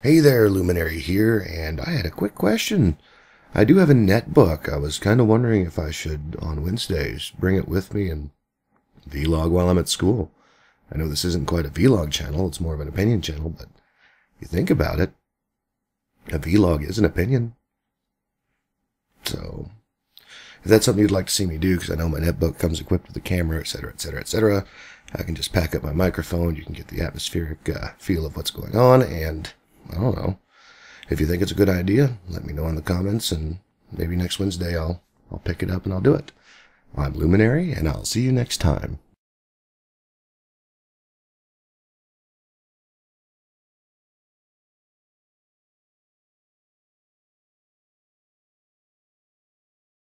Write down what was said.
Hey there, Luminari here, and I had a quick question. I do have a netbook. I was kind of wondering if I should, on Wednesdays, bring it with me and vlog while I'm at school. I know this isn't quite a vlog channel, it's more of an opinion channel, but you think about it, a vlog is an opinion. So, if that's something you'd like to see me do, because I know my netbook comes equipped with a camera, etc., etc., etc., I can just pack up my microphone. You can get the atmospheric uh, feel of what's going on, and I don't know. If you think it's a good idea, let me know in the comments, and maybe next Wednesday I'll I'll pick it up and I'll do it. I'm Luminari, and I'll see you next time.